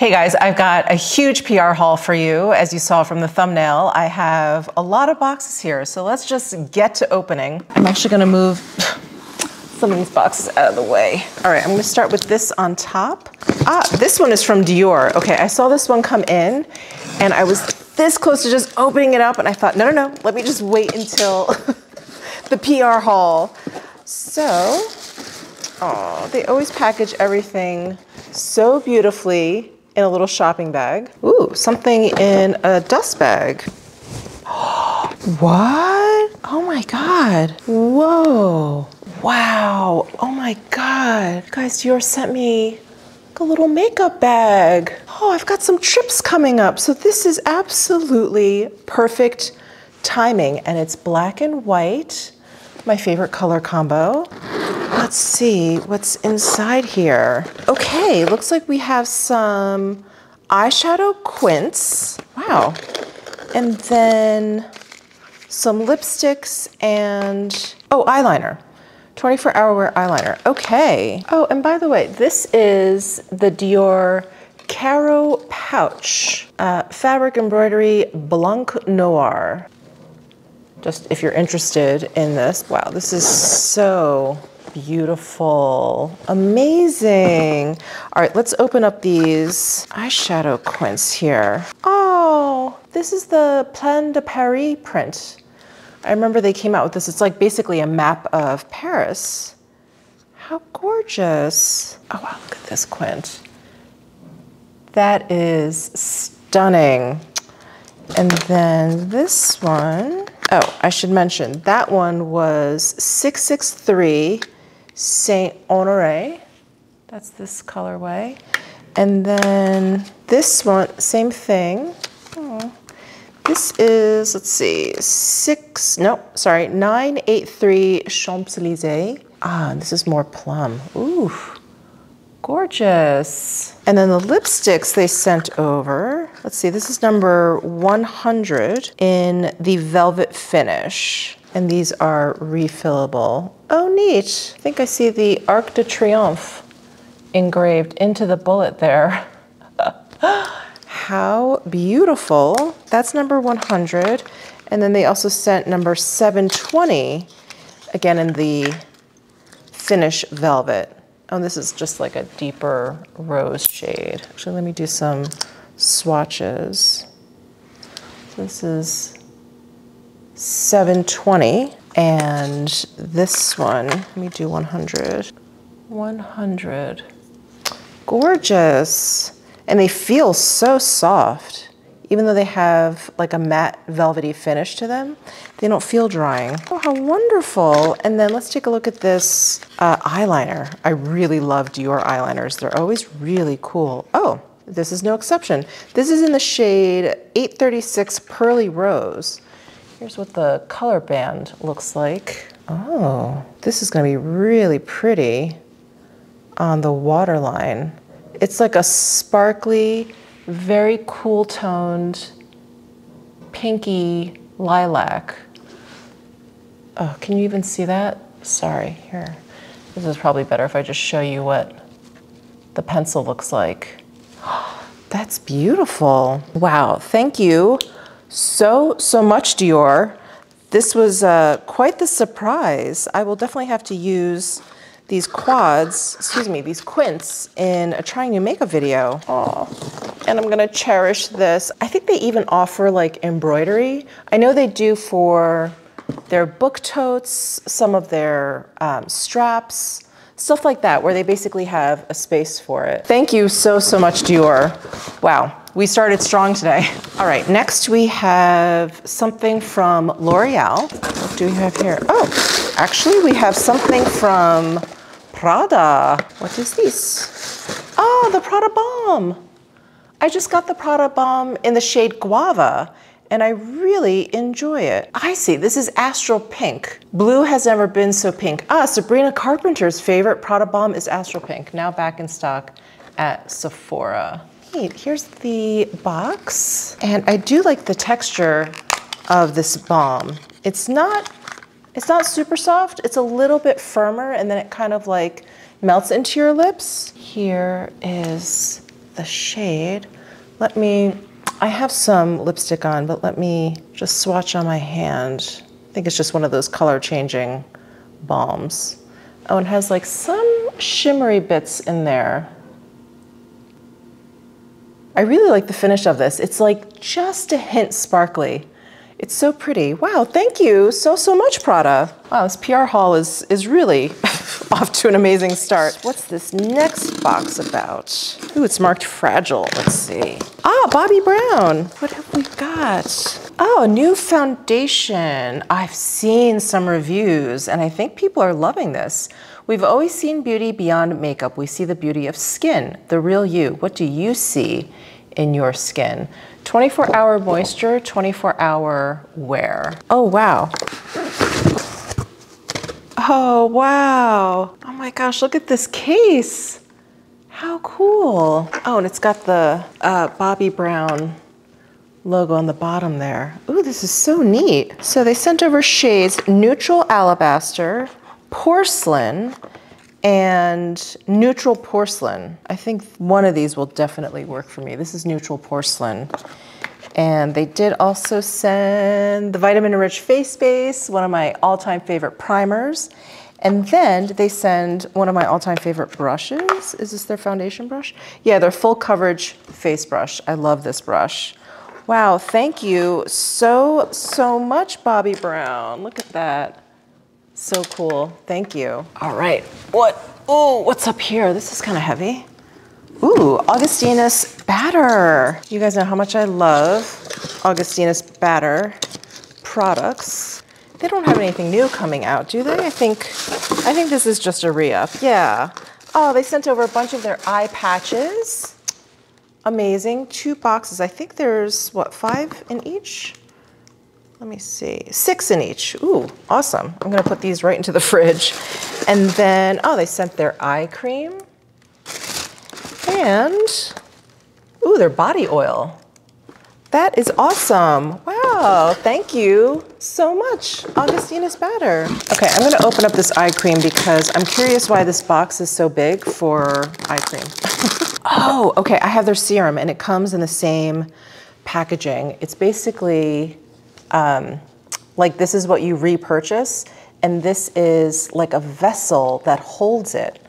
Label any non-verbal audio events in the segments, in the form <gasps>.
Hey guys, I've got a huge PR haul for you. As you saw from the thumbnail, I have a lot of boxes here, so let's just get to opening. I'm actually gonna move <sighs> some of these boxes out of the way. All right, I'm gonna start with this on top. Ah, this one is from Dior. Okay, I saw this one come in and I was this close to just opening it up and I thought, no, no, no, let me just wait until <laughs> the PR haul. So, oh, they always package everything so beautifully in a little shopping bag. Ooh, something in a dust bag. <gasps> what? Oh my God. Whoa. Wow. Oh my God. Guys, Dior sent me a little makeup bag. Oh, I've got some trips coming up. So this is absolutely perfect timing and it's black and white, my favorite color combo. Let's see what's inside here. Okay, looks like we have some eyeshadow quints. Wow. And then some lipsticks and, oh, eyeliner. 24 hour wear eyeliner. Okay. Oh, and by the way, this is the Dior Caro Pouch uh, Fabric Embroidery Blanc Noir. Just if you're interested in this. Wow, this is so Beautiful. Amazing. All right, let's open up these eyeshadow quints here. Oh, this is the Plan de Paris print. I remember they came out with this. It's like basically a map of Paris. How gorgeous. Oh, wow, look at this quint. That is stunning. And then this one, oh, I should mention, that one was 663 Saint Honore. That's this colorway. And then this one, same thing. Oh. This is, let's see, six, no, sorry, 983 Champs-Élysées. Ah, this is more plum. Ooh, gorgeous. And then the lipsticks they sent over. Let's see, this is number 100 in the velvet finish. And these are refillable. Oh, neat. I think I see the Arc de Triomphe engraved into the bullet there. <laughs> How beautiful. That's number 100. And then they also sent number 720, again in the finish velvet. Oh, this is just like a deeper rose shade. Actually, let me do some swatches. This is 720 and this one, let me do 100. 100. Gorgeous. And they feel so soft. Even though they have like a matte velvety finish to them, they don't feel drying. Oh, how wonderful. And then let's take a look at this uh, eyeliner. I really love Dior eyeliners. They're always really cool. Oh, this is no exception. This is in the shade 836 Pearly Rose. Here's what the color band looks like. Oh, this is gonna be really pretty on the waterline. It's like a sparkly, very cool toned, pinky lilac. Oh, can you even see that? Sorry, here. This is probably better if I just show you what the pencil looks like. <gasps> That's beautiful. Wow, thank you so, so much Dior. This was uh, quite the surprise. I will definitely have to use these quads, excuse me, these quints in a trying new makeup video. Oh, and I'm gonna cherish this. I think they even offer like embroidery. I know they do for their book totes, some of their um, straps, stuff like that, where they basically have a space for it. Thank you so, so much, Dior. Wow, we started strong today. <laughs> All right, next we have something from L'Oreal. What do we have here? Oh, actually we have something from Prada. What is this? Oh, the Prada Balm. I just got the Prada Balm in the shade Guava and I really enjoy it. I see, this is Astral Pink. Blue has never been so pink. Ah, Sabrina Carpenter's favorite Prada Balm is Astral Pink, now back in stock at Sephora. Here's the box. And I do like the texture of this balm. It's not, it's not super soft. It's a little bit firmer and then it kind of like melts into your lips. Here is the shade. Let me, I have some lipstick on, but let me just swatch on my hand. I think it's just one of those color changing balms. Oh, it has like some shimmery bits in there. I really like the finish of this. It's like just a hint sparkly. It's so pretty. Wow, thank you so, so much, Prada. Wow, this PR haul is, is really <laughs> <laughs> off to an amazing start. What's this next box about? Ooh, it's marked fragile. Let's see. Ah, Bobbi Brown. What have we got? Oh, new foundation. I've seen some reviews and I think people are loving this. We've always seen beauty beyond makeup. We see the beauty of skin, the real you. What do you see in your skin? 24 hour moisture, 24 hour wear. Oh, wow. Oh, wow. Oh my gosh, look at this case. How cool. Oh, and it's got the uh, Bobbi Brown logo on the bottom there. Ooh, this is so neat. So they sent over shades Neutral Alabaster, Porcelain, and neutral porcelain. I think one of these will definitely work for me. This is neutral porcelain. And they did also send the Vitamin Rich Face Base, one of my all-time favorite primers. And then they send one of my all-time favorite brushes. Is this their foundation brush? Yeah, their full coverage face brush. I love this brush. Wow, thank you so, so much, Bobbi Brown. Look at that. So cool. Thank you. All right. What? Oh, what's up here? This is kind of heavy. Ooh, Augustinus Bader. You guys know how much I love Augustinus Bader products. They don't have anything new coming out, do they? I think I think this is just a re-up. Yeah. Oh, they sent over a bunch of their eye patches. Amazing. Two boxes. I think there's what, five in each? let me see, six in each. Ooh, awesome. I'm gonna put these right into the <laughs> fridge. And then, oh, they sent their eye cream. And, ooh, their body oil. That is awesome. Wow, thank you so much, Augustinus Bader. Okay, I'm gonna open up this eye cream because I'm curious why this box is so big for eye cream. <laughs> oh, okay, I have their serum and it comes in the same packaging. It's basically um, like this is what you repurchase, and this is like a vessel that holds it.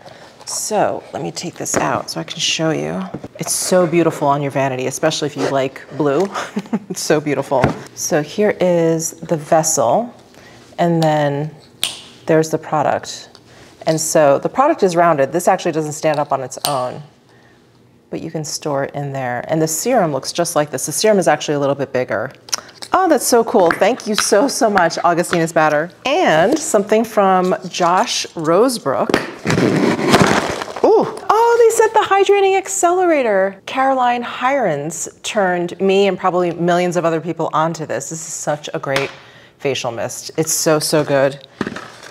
So let me take this out so I can show you. It's so beautiful on your vanity, especially if you like blue. <laughs> it's so beautiful. So here is the vessel, and then there's the product. And so the product is rounded. This actually doesn't stand up on its own, but you can store it in there. And the serum looks just like this. The serum is actually a little bit bigger. Oh, that's so cool. Thank you so, so much, Augustinus Bader. And something from Josh Rosebrook. Ooh, oh, they sent the hydrating accelerator. Caroline Hirons turned me and probably millions of other people onto this. This is such a great facial mist. It's so, so good.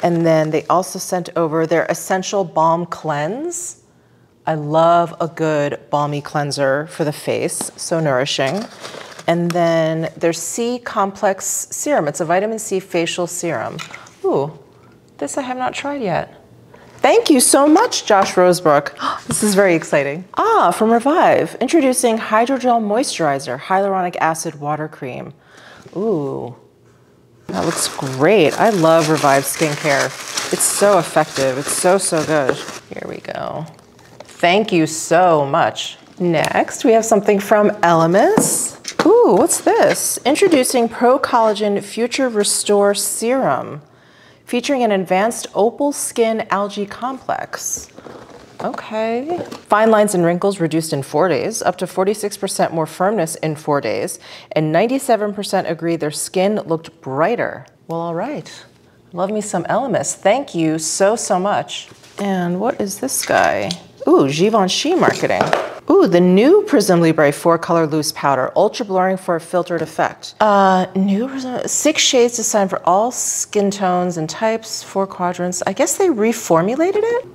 And then they also sent over their Essential Balm Cleanse. I love a good balmy cleanser for the face, so nourishing. And then there's C complex serum. It's a vitamin C facial serum. Ooh, this I have not tried yet. Thank you so much, Josh Rosebrook. <gasps> this is very exciting. Ah, from Revive, introducing Hydrogel Moisturizer, Hyaluronic Acid Water Cream. Ooh, that looks great. I love Revive skincare. It's so effective. It's so, so good. Here we go. Thank you so much. Next, we have something from Elemis. Ooh, what's this? Introducing Pro Collagen Future Restore Serum, featuring an advanced opal skin algae complex. Okay. Fine lines and wrinkles reduced in four days, up to 46% more firmness in four days, and 97% agree their skin looked brighter. Well, all right. Love me some Elemis. Thank you so, so much. And what is this guy? Ooh, Givenchy marketing. Ooh, the new Prism Libre 4 color loose powder, ultra blurring for a filtered effect. Uh, new Prism, six shades designed for all skin tones and types, four quadrants. I guess they reformulated it?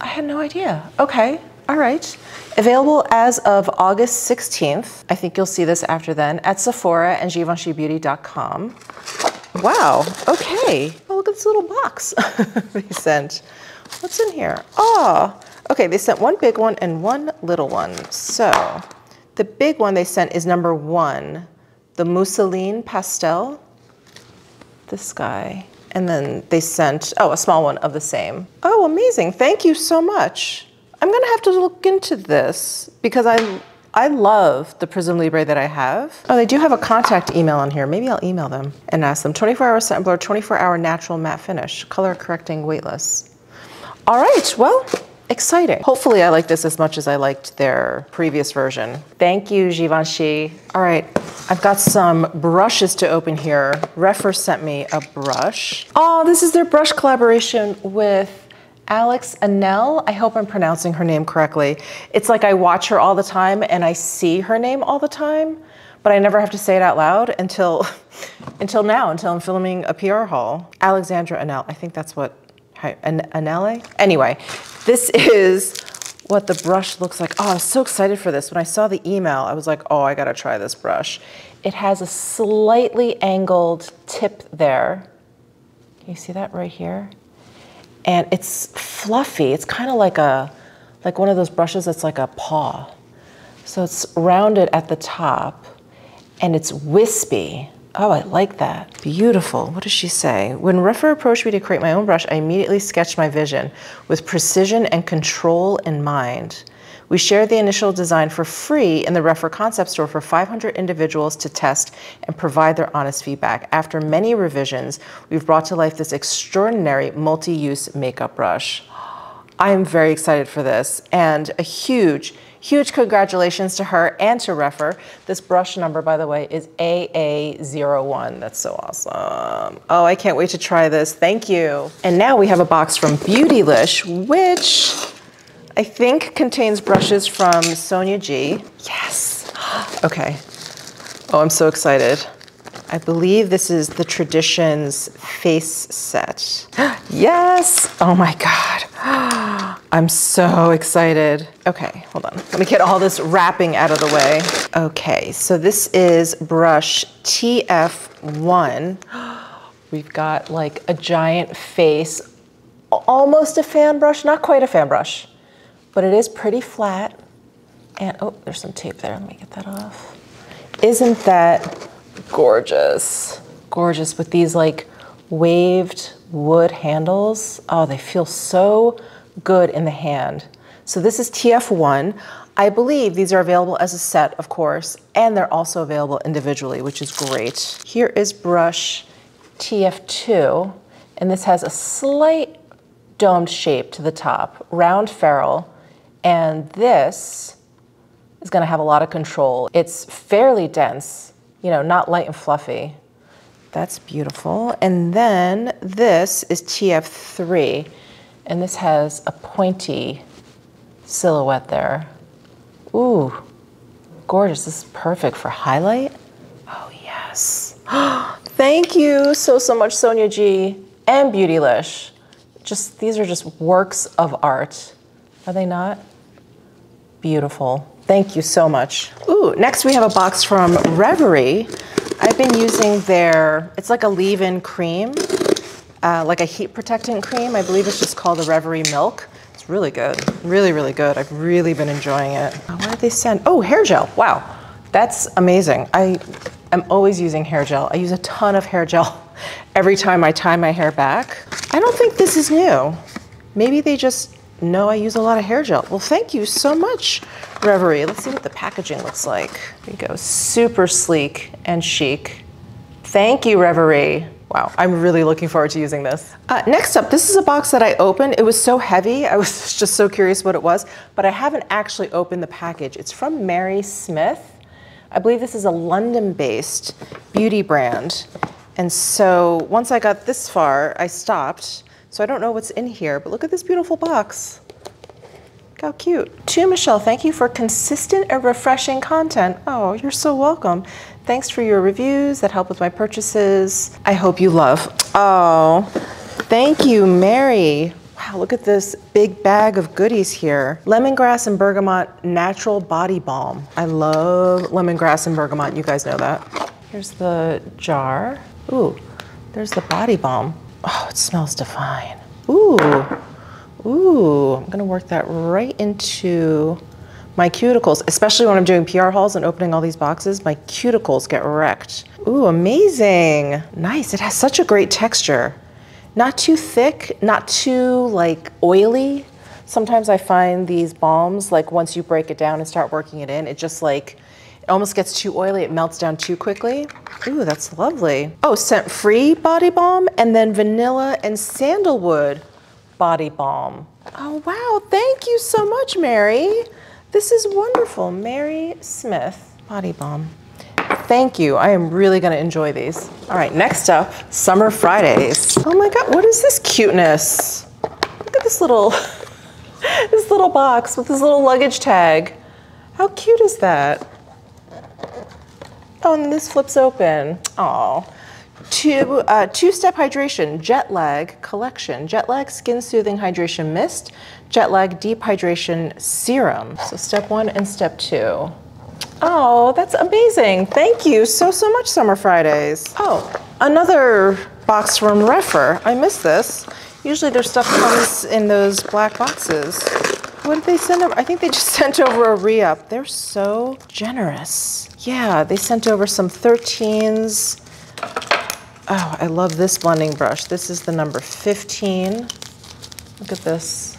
I had no idea. Okay, all right. Available as of August 16th. I think you'll see this after then at Sephora and GivenchyBeauty.com. Wow, okay. Oh, look at this little box <laughs> they sent. What's in here? Oh, Okay, they sent one big one and one little one. So the big one they sent is number one, the mousseline pastel, this guy. And then they sent, oh, a small one of the same. Oh, amazing. Thank you so much. I'm gonna have to look into this because I I love the Prism Libre that I have. Oh, they do have a contact email on here. Maybe I'll email them and ask them. 24 hour blur, 24 hour natural matte finish, color correcting weightless. All right, well, exciting. Hopefully I like this as much as I liked their previous version. Thank you, Givenchy. All right, I've got some brushes to open here. Rephr sent me a brush. Oh, this is their brush collaboration with Alex Anel, I hope I'm pronouncing her name correctly. It's like I watch her all the time and I see her name all the time, but I never have to say it out loud until, <laughs> until now, until I'm filming a PR haul. Alexandra Anel, I think that's what, An Anele? Anyway, this is what the brush looks like. Oh, I was so excited for this. When I saw the email, I was like, oh, I gotta try this brush. It has a slightly angled tip there. Can you see that right here? and it's fluffy. It's kind of like a, like one of those brushes that's like a paw. So it's rounded at the top and it's wispy. Oh, I like that. Beautiful. What does she say? When Rephr approached me to create my own brush, I immediately sketched my vision with precision and control in mind. We shared the initial design for free in the Rephr Concept Store for 500 individuals to test and provide their honest feedback. After many revisions, we've brought to life this extraordinary multi-use makeup brush. I am very excited for this and a huge, huge congratulations to her and to Rephr. This brush number, by the way, is AA01. That's so awesome. Oh, I can't wait to try this. Thank you. And now we have a box from Beautylish, which I think contains brushes from Sonia G. Yes. <gasps> Okay. Oh, I'm so excited. I believe this is the Traditions face set. <gasps> yes! Oh my God. <gasps> I'm so excited. Okay, hold on. Let me get all this wrapping out of the way. Okay, so this is brush TF1. <gasps> We've got like a giant face, almost a fan brush, not quite a fan brush but it is pretty flat. And oh, there's some tape there. Let me get that off. Isn't that gorgeous? Gorgeous with these like waved wood handles. Oh, they feel so good in the hand. So this is TF1. I believe these are available as a set, of course, and they're also available individually, which is great. Here is brush TF2, and this has a slight domed shape to the top, round ferrule, and this is gonna have a lot of control. It's fairly dense, you know, not light and fluffy. That's beautiful. And then this is TF3, and this has a pointy silhouette there. Ooh, gorgeous. This is perfect for highlight. Oh, yes. <gasps> Thank you so, so much, Sonia G and Beautylish. Just, these are just works of art. Are they not? Beautiful. Thank you so much. Ooh, next we have a box from Reverie. I've been using their, it's like a leave-in cream, uh, like a heat protectant cream. I believe it's just called the Reverie Milk. It's really good, really, really good. I've really been enjoying it. What did they send? Oh, hair gel, wow. That's amazing. I am always using hair gel. I use a ton of hair gel <laughs> every time I tie my hair back. I don't think this is new. Maybe they just no, I use a lot of hair gel. Well, thank you so much, Reverie. Let's see what the packaging looks like. There you go, super sleek and chic. Thank you, Reverie. Wow, I'm really looking forward to using this. Uh, next up, this is a box that I opened. It was so heavy, I was <laughs> just so curious what it was, but I haven't actually opened the package. It's from Mary Smith. I believe this is a London-based beauty brand. And so once I got this far, I stopped so I don't know what's in here, but look at this beautiful box. Look how cute. To Michelle, thank you for consistent and refreshing content. Oh, you're so welcome. Thanks for your reviews that help with my purchases. I hope you love. Oh, thank you, Mary. Wow, look at this big bag of goodies here. Lemongrass and bergamot natural body balm. I love lemongrass and bergamot, you guys know that. Here's the jar. Ooh, there's the body balm. Oh, it smells divine. Ooh, Ooh, I'm gonna work that right into my cuticles, especially when I'm doing PR hauls and opening all these boxes, my cuticles get wrecked. Ooh, amazing. Nice, it has such a great texture. Not too thick, not too like oily. Sometimes I find these balms, like once you break it down and start working it in, it just like, it almost gets too oily, it melts down too quickly. Ooh, that's lovely. Oh, scent-free body balm and then vanilla and sandalwood body balm. Oh, wow, thank you so much, Mary. This is wonderful. Mary Smith body balm. Thank you. I am really going to enjoy these. All right, next up, Summer Fridays. Oh my God, what is this cuteness? Look at this little, <laughs> this little box with this little luggage tag. How cute is that? Oh, and this flips open. Oh, two, uh, two-step hydration, jet lag collection, jet lag skin soothing hydration mist, jet lag deep hydration serum. So step one and step two. Oh, that's amazing. Thank you so, so much, Summer Fridays. Oh, another box from Rephr. I missed this. Usually their stuff comes in those black boxes. What did they send over? I think they just <laughs> sent over a re-up. They're so generous. Yeah, they sent over some 13s. Oh, I love this blending brush. This is the number 15. Look at this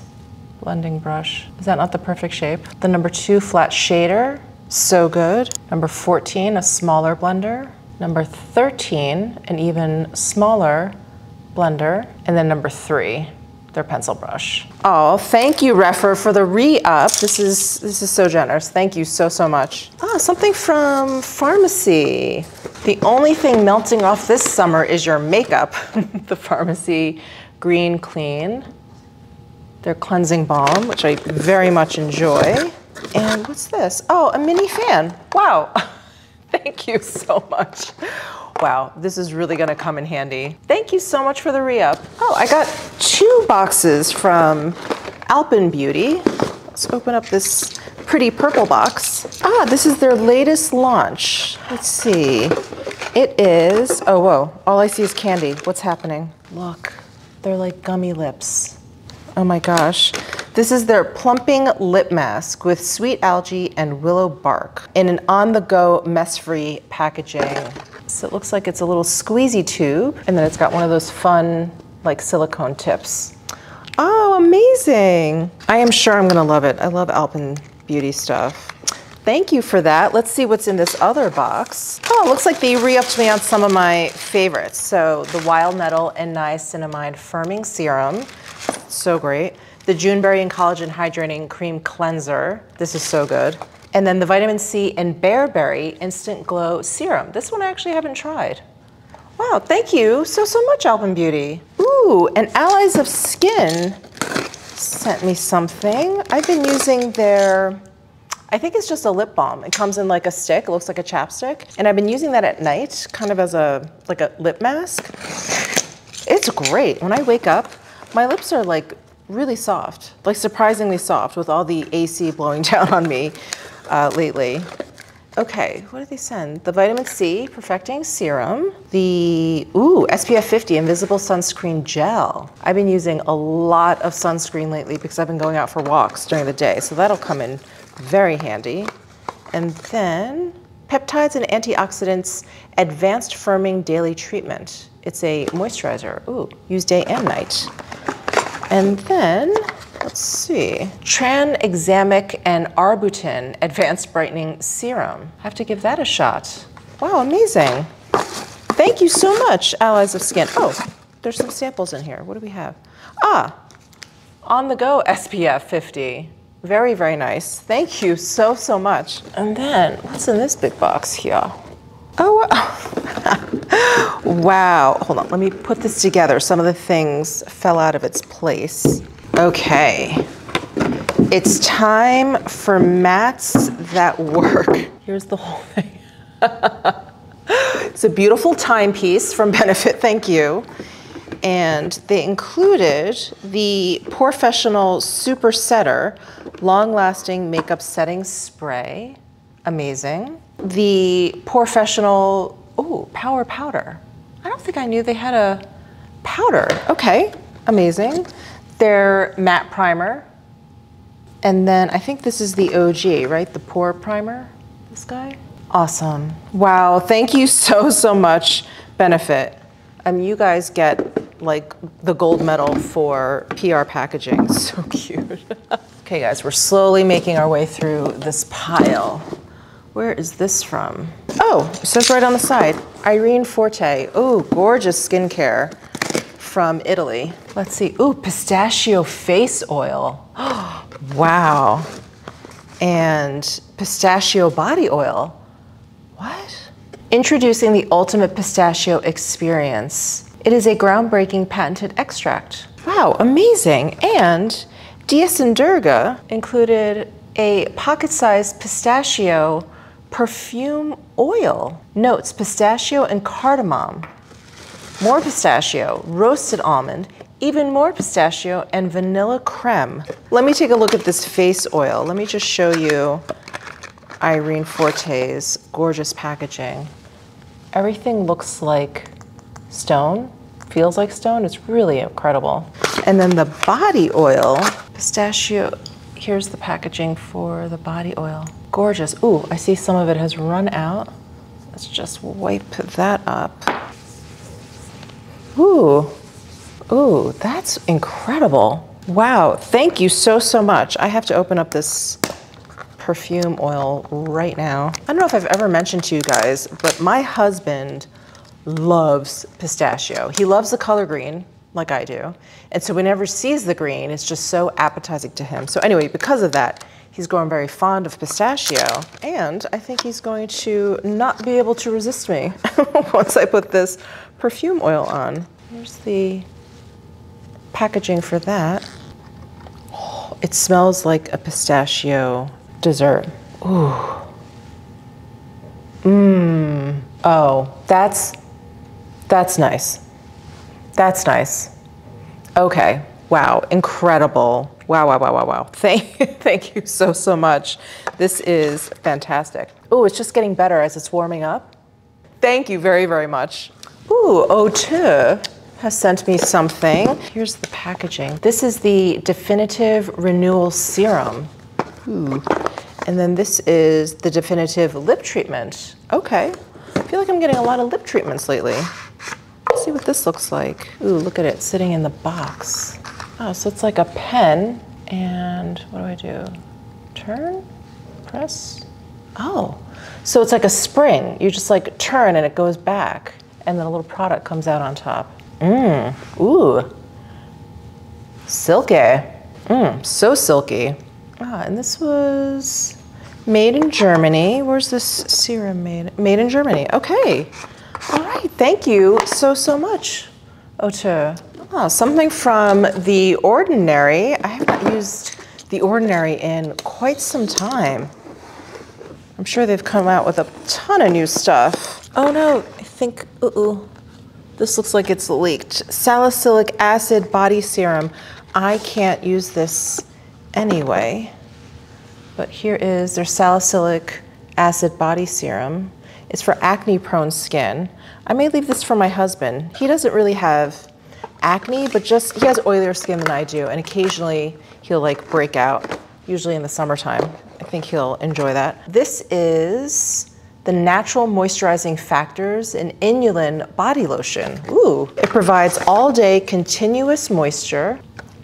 blending brush. Is that not the perfect shape? The number two flat shader. So good. Number 14, a smaller blender. Number 13, an even smaller blender. And then number three, their pencil brush. Oh, thank you, Rephr, for the re-up. This is, this is so generous. Thank you so, so much. Ah, something from Farmacy. The only thing melting off this summer is your makeup. <laughs> the Farmacy Green Clean. Their cleansing balm, which I very much enjoy. And what's this? Oh, a mini fan. Wow. <laughs> Thank you so much. Wow, this is really gonna come in handy. Thank you so much for the re-up. Oh, I got two boxes from Alpyn Beauty. Let's open up this pretty purple box. Ah, this is their latest launch. Let's see. It is, oh whoa, all I see is candy. What's happening? Look, they're like gummy lips. Oh my gosh. This is their plumping lip mask with sweet algae and willow bark in an on-the-go mess-free packaging. So it looks like it's a little squeezy tube and then it's got one of those fun like silicone tips. Oh, amazing. I am sure I'm gonna love it. I love Alpyn Beauty stuff. Thank you for that. Let's see what's in this other box. Oh, looks like they re-upped me on some of my favorites. So the Wild Nettle and Niacinamide Firming Serum, so great the Juneberry and Collagen Hydrating Cream Cleanser. This is so good. And then the Vitamin C and Bearberry Instant Glow Serum. This one I actually haven't tried. Wow, thank you so, so much, Alpyn Beauty. Ooh, and Allies of Skin sent me something. I've been using their, I think it's just a lip balm. It comes in like a stick, it looks like a chapstick. And I've been using that at night, kind of as a, like a lip mask. It's great. When I wake up, my lips are like really soft, like surprisingly soft with all the AC blowing <laughs> down on me uh, lately. Okay, what did they send? The vitamin C perfecting serum, the ooh SPF 50 invisible sunscreen gel. I've been using a lot of sunscreen lately because I've been going out for walks during the day, so that'll come in very handy. And then peptides and antioxidants advanced firming daily treatment. It's a moisturizer. Ooh, use day and night. And then, let's see, Tranexamic and Arbutin Advanced Brightening Serum. I have to give that a shot. Wow, amazing. Thank you so much, Allies of Skin. Oh, there's some samples in here. What do we have? Ah, on the go SPF 50. Very, very nice. Thank you so, so much. And then, what's in this big box here? Oh, <laughs> wow. Hold on, let me put this together. Some of the things fell out of its place. Okay. It's time for mats that work. Here's the whole thing. it's a beautiful timepiece from Benefit, thank you. And they included the POREfessional Super Setter Long Lasting Makeup Setting Spray. Amazing the POREfessional, oh, Power Powder. I don't think I knew they had a powder. Okay, amazing. Their matte primer. And then I think this is the OG, right? The pore primer, this guy. Awesome. Wow, thank you so, so much, Benefit. Um, you guys get like the gold medal for PR packaging. <laughs> So cute. okay, guys, we're slowly making our way through this pile. Where is this from? Oh, it says right on the side, Irene Forte. Oh, gorgeous skincare from Italy. Let's see. Ooh, pistachio face oil. <gasps> wow. And pistachio body oil. What? Introducing the ultimate pistachio experience. It is a groundbreaking patented extract. Wow, amazing. And Durga included a pocket-sized pistachio perfume oil. Notes pistachio and cardamom more pistachio, roasted almond, even more pistachio, and vanilla creme. Let me take a look at this face oil. Let me just show you Irene Forte's gorgeous packaging. Everything looks like stone, feels like stone. It's really incredible. And then the body oil, pistachio, here's the packaging for the body oil. Gorgeous. Ooh, I see some of it has run out. Let's just wipe that up. Ooh, ooh, that's incredible. Wow, thank you so, so much. I have to open up this perfume oil right now. I don't know if I've ever mentioned to you guys, but my husband loves pistachio. He loves the color green, like I do. And so whenever he sees the green, it's just so appetizing to him. So anyway, because of that, he's grown very fond of pistachio. And I think he's going to not be able to resist me <laughs> once I put this perfume oil on. Here's the packaging for that. Oh, it smells like a pistachio dessert. Ooh. Mmm. Oh, that's that's nice. That's nice. Okay. Wow. Incredible. Wow, wow, wow, wow, wow. <laughs> Thank, thank you so, so much. This is fantastic. Oh, it's just getting better as it's warming up. Thank you very, very much. Ooh, Auteur has sent me something. Here's the packaging. This is the Definitive Renewal Serum. Ooh. And then this is the Definitive Lip Treatment. Okay. I feel like I'm getting a lot of lip treatments lately. Let's see what this looks like. Ooh, look at it sitting in the box. Oh, so it's like a pen. And what do I do? Turn? Press? Oh, so it's like a spring. You just like turn and it goes back and then a little product comes out on top. Mmm, ooh, silky. Mmm, so silky. Ah, and this was made in Germany. Where's this serum made? Made in Germany. Okay. All right. Thank you so, so much, Auteur. Ah, something from The Ordinary. I have not used The Ordinary in quite some time. I'm sure they've come out with a ton of new stuff. Oh no, think, uh-oh, this looks like it's leaked. Salicylic acid body serum. I can't use this anyway. But here is their salicylic acid body serum. It's for acne prone skin. I may leave this for my husband. He doesn't really have acne, but just, he has oilier skin than I do. And occasionally he'll like break out, usually in the summertime. I think he'll enjoy that. This is the natural moisturizing factors in Inulin body lotion. Ooh, it provides all day continuous moisture,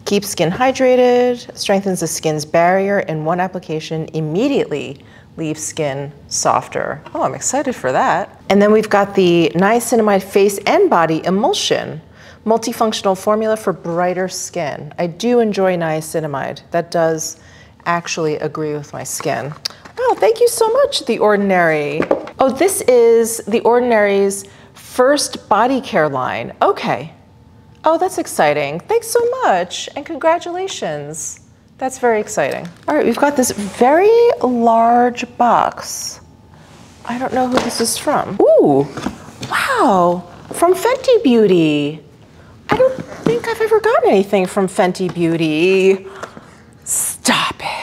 keeps skin hydrated, strengthens the skin's barrier in one application, immediately leaves skin softer. Oh, I'm excited for that. And then we've got the niacinamide face and body emulsion, multifunctional formula for brighter skin. I do enjoy niacinamide. That does actually agree with my skin. Oh, thank you so much, The Ordinary. Oh, this is The Ordinary's first body care line. Okay. Oh, that's exciting. Thanks so much, and congratulations. That's very exciting. All right, we've got this very large box. I don't know who this is from. Ooh, wow, from Fenty Beauty. I don't think I've ever gotten anything from Fenty Beauty. Stop it.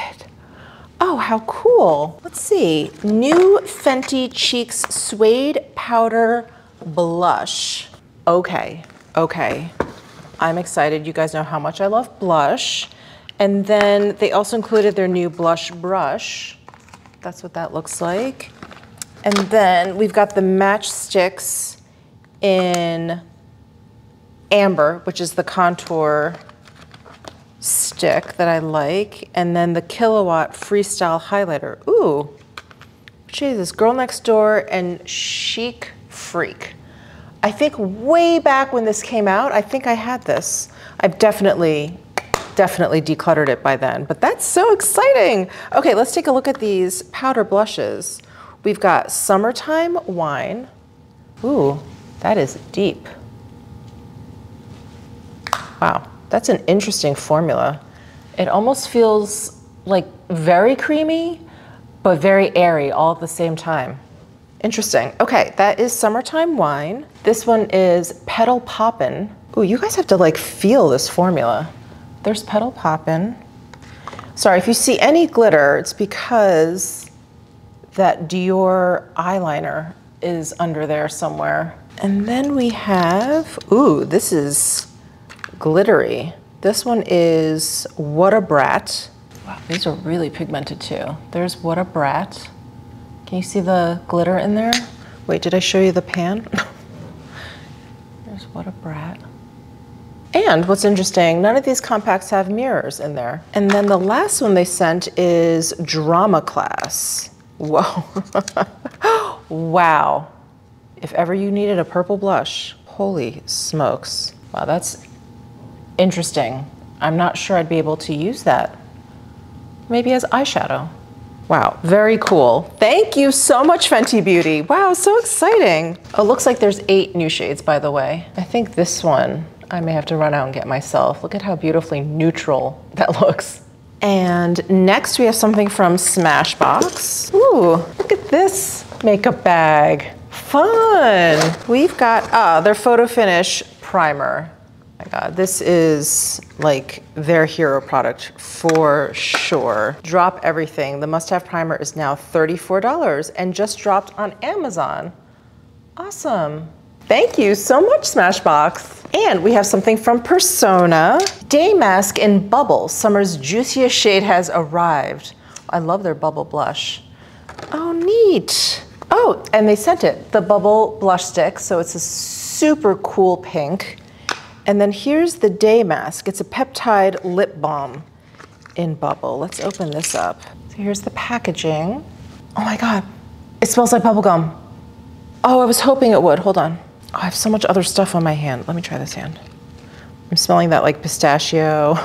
Oh, how cool. Let's see. New Fenty Cheeks Suede Powder Blush. Okay, okay. I'm excited. You guys know how much I love blush. And then they also included their new blush brush. That's what that looks like. And then we've got the Match Stix in amber, which is the contour stick that I like. And then the Killawatt Freestyle Highlighter. Ooh, Jesus, Girl Next Door and Chic Phreak. I think way back when this came out, I think I had this. I've definitely, definitely decluttered it by then, but that's so exciting. Okay, let's take a look at these powder blushes. We've got Summertime Wine. Ooh, that is deep. Wow, that's an interesting formula. It almost feels like very creamy, but very airy all at the same time. Interesting. Okay, that is Summertime Wine. This one is Petal Poppin'. Ooh, you guys have to like feel this formula. There's Petal Poppin'. Sorry, if you see any glitter, it's because that Dior eyeliner is under there somewhere. And then we have, ooh, this is glittery. This one is What a Brat. Wow, these are really pigmented too. There's What a Brat. Can you see the glitter in there? Wait, did I show you the pan? There's What a Brat. And what's interesting, none of these compacts have mirrors in there. And then the last one they sent is Drama Class. Whoa. <laughs> wow. If ever you needed a purple blush, holy smokes. Wow, that's interesting. I'm not sure I'd be able to use that. Maybe as eyeshadow. Wow, very cool. Thank you so much, Fenty Beauty. Wow, so exciting. It looks like there's eight new shades, by the way. I think this one I may have to run out and get myself. Look at how beautifully neutral that <laughs> looks. And next we have something from Smashbox. Ooh, look at this makeup bag. Fun. We've got, ah, their Photo Finish Primer God, this is like their hero product for sure. Drop everything. The must-have primer is now $34 and just dropped on Amazon. Awesome. Thank you so much, Smashbox. And we have something from Persona. Day Mask in Bubble. Summer's juiciest shade has arrived. I love their bubble blush. Oh, neat. Oh, and they sent it, the bubble blush stick. So it's a super cool pink. And then here's the day mask. It's a peptide lip balm in bubble. Let's open this up. So here's the packaging. Oh my God, it smells like bubblegum. Oh, I was hoping it would. Hold on. Oh, I have so much other stuff on my hand. Let me try this hand. I'm smelling that like pistachio.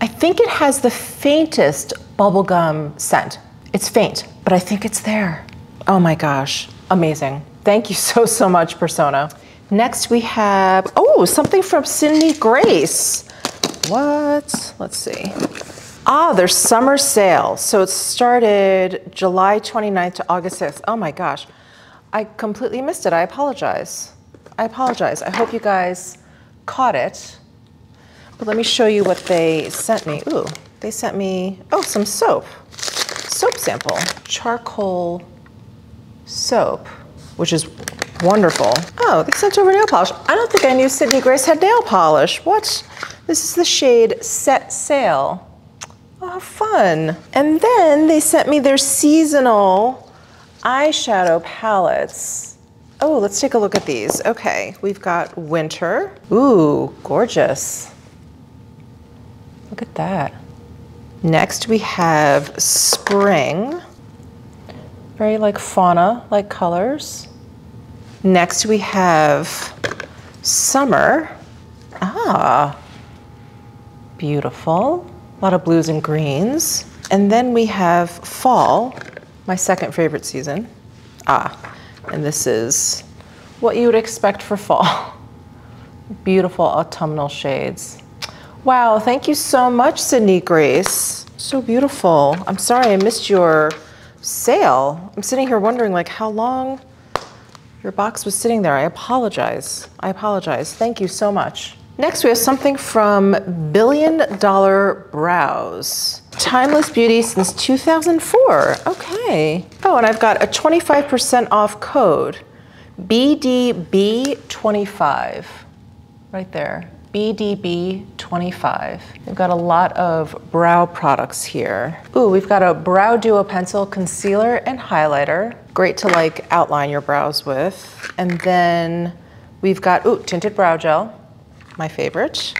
I think it has the faintest bubblegum scent. It's faint, but I think it's there. Oh my gosh, amazing. Thank you so, so much, Persona. Next we have, oh, something from Sydney Grace. What? Let's see. Ah, there's summer sale. So it started July 29th to August 6th. Oh my gosh. I completely missed it. I apologize. I apologize. I hope you guys caught it. But let me show you what they sent me. Ooh, they sent me, oh, some soap. Soap sample. Charcoal soap, which is Wonderful. Oh, they sent over nail polish. I don't think I knew Sydney Grace had nail polish. What? This is the shade Set Sail. Oh, fun. And then they sent me their seasonal eyeshadow palettes. Oh, let's take a look at these. Okay, we've got winter. Ooh, gorgeous. Look at that. Next we have spring. Very like fauna, like colors. Next we have summer. Ah, beautiful. A lot of blues and greens. And then we have fall, my second favorite season. Ah, and this is what you would expect for fall. <laughs> Beautiful autumnal shades. Wow, thank you so much, Sydney Grace. So beautiful. I'm sorry I missed your sale. I'm sitting here wondering like how long your box was sitting there. I apologize. I apologize. Thank you so much. Next, we have something from Billion Dollar Brows. Timeless Beauty since 2004. Okay. Oh, and I've got a 25% off code. BDB25. Right there. BDB25. We've got a lot of brow products here. Ooh, we've got a Brow Duo Pencil Concealer and Highlighter. Great to like outline your brows with. And then we've got, ooh, Tinted Brow Gel, my favorite.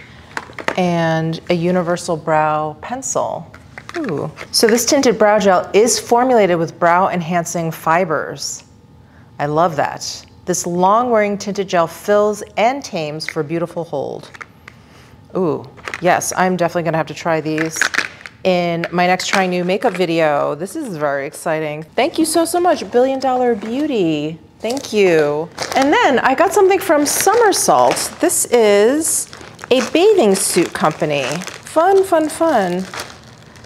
And a Universal Brow Pencil. Ooh. So this tinted brow gel is formulated with brow enhancing fibers. I love that. This long wearing tinted gel fills and tames for beautiful hold. Ooh, yes, I'm definitely gonna have to try these in my next try new makeup video. This is very exciting. Thank you so, so much, Billion Dollar Beauty. Thank you. And then I got something from Summersalt. This is a bathing suit company. Fun, fun, fun.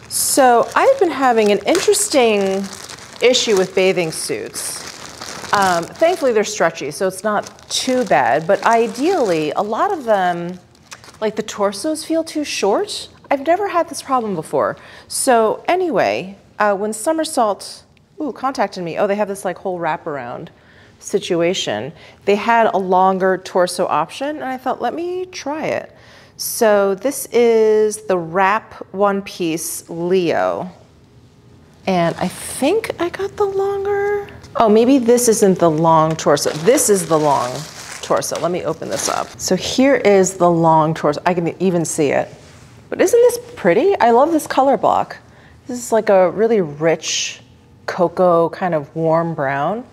So I've been having an interesting issue with bathing suits. Um, thankfully, they're stretchy, so it's not too bad. But ideally, a lot of them, like the torsos, feel too short. I've never had this problem before. So anyway, uh, when Summersalt ooh, contacted me, oh, they have this like whole wraparound situation. They had a longer torso option, and I thought, let me try it. So this is the wrap one piece Leo. And I think I got the longer. Oh, maybe this isn't the long torso. This is the long torso. Let me open this up. So here is the long torso. I can even see it. But isn't this pretty? I love this color block. This is like a really rich cocoa kind of warm brown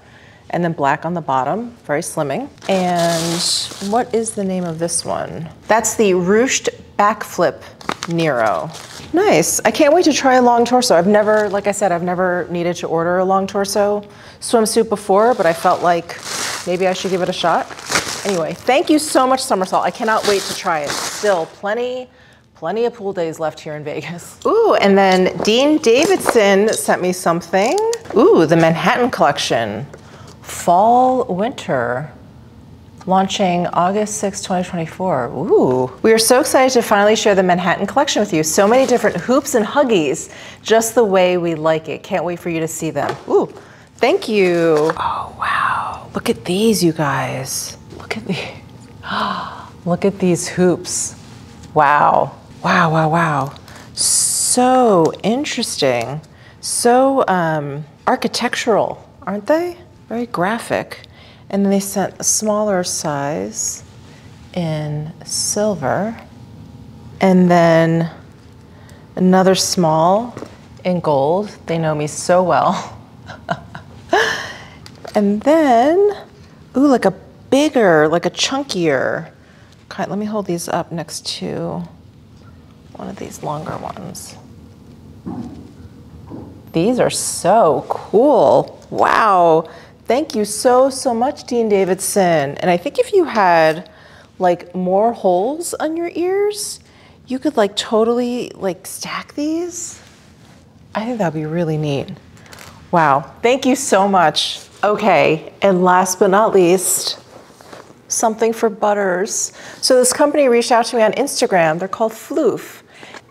and then black on the bottom, very slimming. And what is the name of this one? That's the Ruched Backflip Nero. Nice. I can't wait to try a long torso. I've never, like I said, I've never needed to order a long torso swimsuit before, but I felt like maybe I should give it a shot. Anyway, thank you so much, Summersalt. I cannot wait to try it. Still plenty plenty of pool days left here in Vegas. <laughs> Ooh, and then Dean Davidson sent me something. Ooh, the Manhattan collection fall winter launching August 6, 2024. Ooh. We are so excited to finally share the Manhattan collection with you. So many different hoops and huggies, just the way we like it. Can't wait for you to see them. Ooh, thank you. Oh, wow. Look at these, you guys. Look at these. <gasps> Look at these hoops. Wow. Wow, wow, wow. So interesting. So um, architectural, aren't they? very graphic. And then they sent a smaller size in silver, and then another small in gold. They know me so well. <laughs> and then, ooh, like a bigger, like a chunkier. Okay, let me hold these up next to one of these longer ones. These are so cool. Wow. Thank you so, so much, Dean Davidson. And I think if you had like more holes on your ears, you could like totally like stack these. I think that'd be really neat. Wow, thank you so much. Okay, and last but not least, something for butters. So this company reached out to me on Instagram. They're called Floof.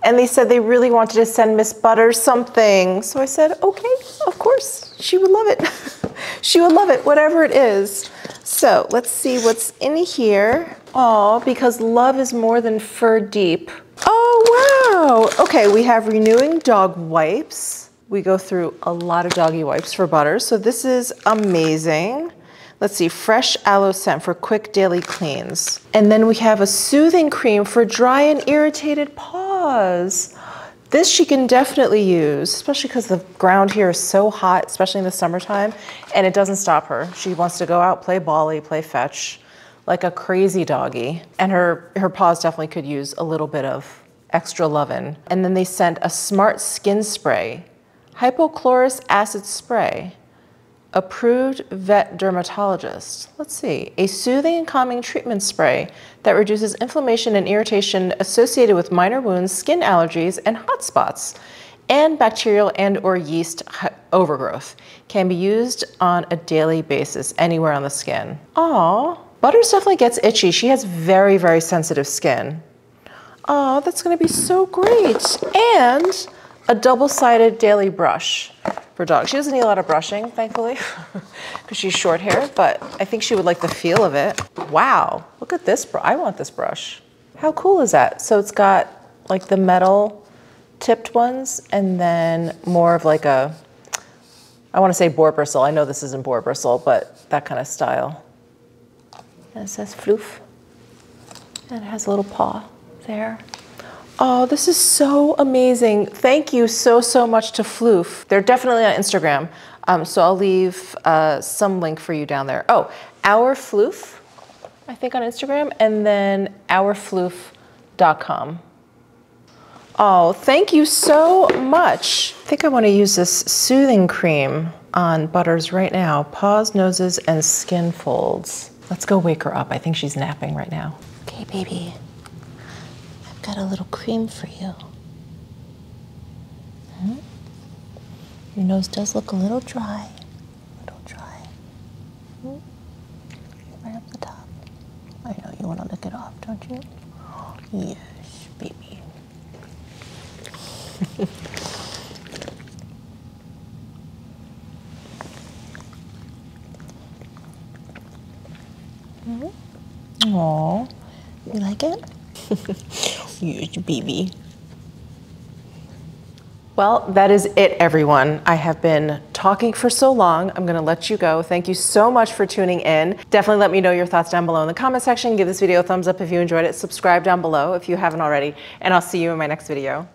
And they said they really wanted to send Miss Butters something. So I said, okay, of course, she would love it. <laughs> She would love it, whatever it is. So let's see what's in here. Oh, because love is more than fur deep. Oh, wow. Okay, we have renewing dog wipes. We go through a lot of doggy wipes for butters. So this is amazing. Let's see, fresh aloe scent for quick daily cleans. And then we have a soothing cream for dry and irritated paws. This she can definitely use, especially because the ground here is so hot, especially in the summertime, and it doesn't stop her. She wants to go out, play bally, play fetch, like a crazy doggy. And her, her paws definitely could use a little bit of extra lovin'. And then they sent a smart skin spray, hypochlorous acid spray approved vet dermatologist. Let's see, a soothing and calming treatment spray that reduces inflammation and irritation associated with minor wounds, skin allergies, and hot spots, and bacterial and or yeast overgrowth. Can be used on a daily basis anywhere on the skin. Aw, Butters definitely gets itchy. She has very, very sensitive skin. Oh, that's gonna be so great. And a double-sided daily brush for dogs. She doesn't need a lot of brushing, thankfully, <laughs> because she's short hair, but I think she would like the feel of it. Wow, look at this, I want this brush. How cool is that? So it's got like the metal tipped ones and then more of like a, I want to say boar bristle. I know this isn't boar bristle, but that kind of style. And it says floof. And it has a little paw there. Oh, this is so amazing. Thank you so, so much to Floof. They're definitely on Instagram. Um, so I'll leave uh, some link for you down there. Oh, Our Floof, I think on Instagram, and then ourfloof.com. Oh, thank you so much. I think I want to use this soothing cream on Butters right now. Paws, noses, and skin folds. Let's go wake her up. I think she's napping right now. Okay, baby. Got a little cream for you. Hmm? Your nose does look a little dry. A little dry. Hmm? Right up the top. I know you want to lick it off, don't you? Yes, baby. <laughs> Aw. You like it? <laughs> Baby. Well, that is it, everyone. I have been talking for so long. I'm going to let you go. Thank you so much for tuning in. Definitely let me know your thoughts down below in the comment section. Give this video a thumbs up if you enjoyed it. Subscribe down below if you haven't already. And I'll see you in my next video.